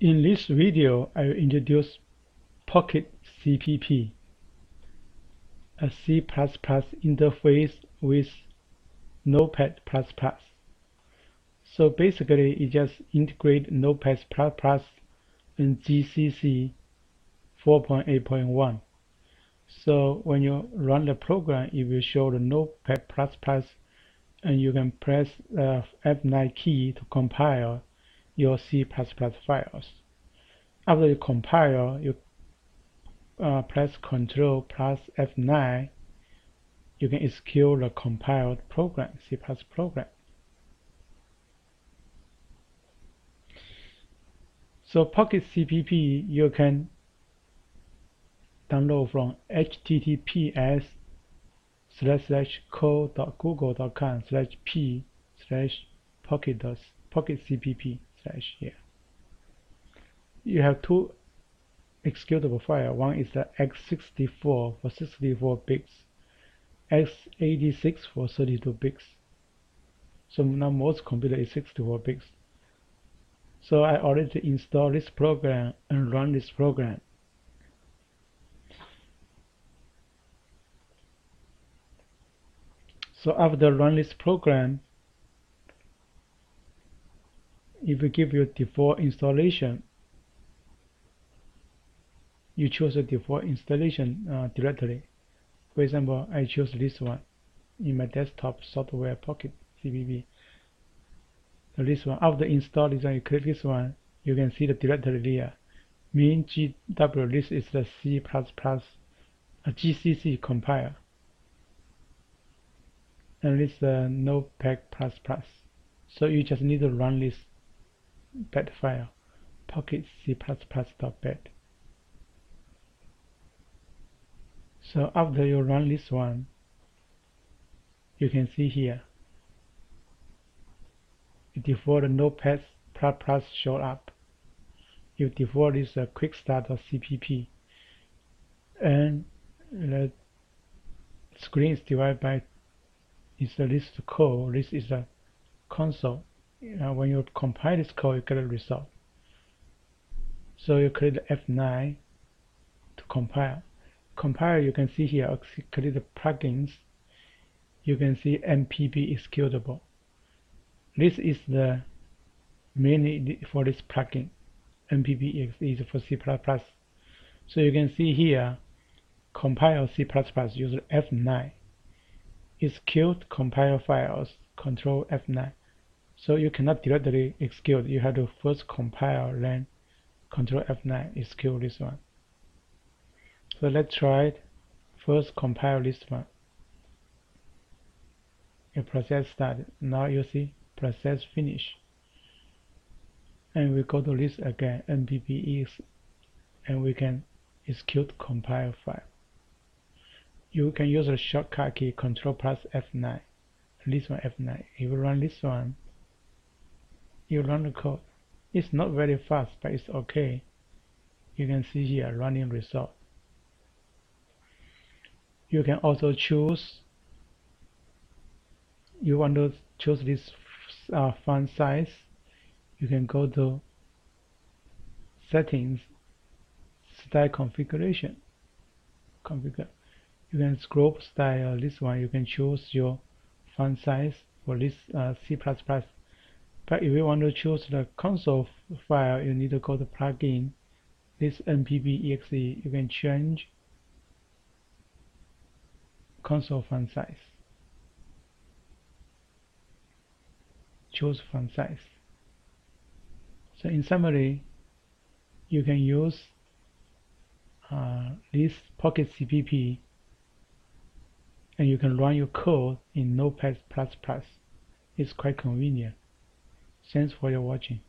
In this video, I will introduce Pocket CPP, a C++ interface with Notepad++. So basically, it just integrate Notepad++ and GCC 4.8.1. So when you run the program, it will show the Notepad++ and you can press the F9 key to compile your C++ files. After you compile, you uh, press Ctrl plus F9, you can execute the compiled program, C++ program. So Pocket CPP you can download from https slash slash code.google.com slash p slash pocket pocket cpp slash here. You have two executable files. One is the x64 for 64 bits, x86 for 32 bits. So now most computer is 64 bits. So I already installed this program and run this program. So after run this program, if we give you default installation, you choose a default installation uh, directory. For example, I choose this one in my desktop software pocket CPP. So this one, after install this one, you click this one, you can see the directory there. MinGW, this is the C++ a GCC compiler. And is the Notepad++. So you just need to run this bat file pocket c++.bat so after you run this one you can see here. The default notepad plus plus show up. You default is a quick start of cpp and the screen is divided by is a list code. This is a console uh, when you compile this code, you get a result. So you click F9 to compile. Compile, you can see here, click the plugins. You can see NPP executable. This is the mainly for this plugin. NPP is for C++. So you can see here, compile C++ use F9. Execute compile files, control F9. So you cannot directly execute. You have to first compile, then Control F9 execute this one. So let's try it. First compile this one. A process started. Now you see process finish. And we go to this again, npbx, and we can execute compile file. You can use the shortcut key Control plus F9. This one F9. If you run this one, you run the code. It's not very fast, but it's okay. You can see here running result. You can also choose you want to choose this uh, font size. You can go to settings, style configuration, configure. You can scroll style. This one you can choose your font size for this uh, C++ but if you want to choose the console file, you need to go to plugin. This npb.exe, you can change console font size. Choose font size. So in summary, you can use uh, this Pocket CPP and you can run your code in Notepad++. Plus It's quite convenient. Thanks for your watching.